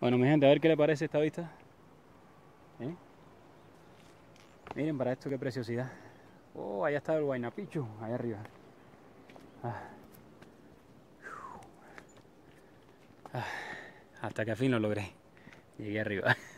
Bueno, mi gente, a ver qué le parece esta vista. ¿Eh? Miren para esto qué preciosidad. Oh, allá está el Guaynapichu, allá arriba. Ah. ah. Hasta que al fin lo logré. Llegué arriba.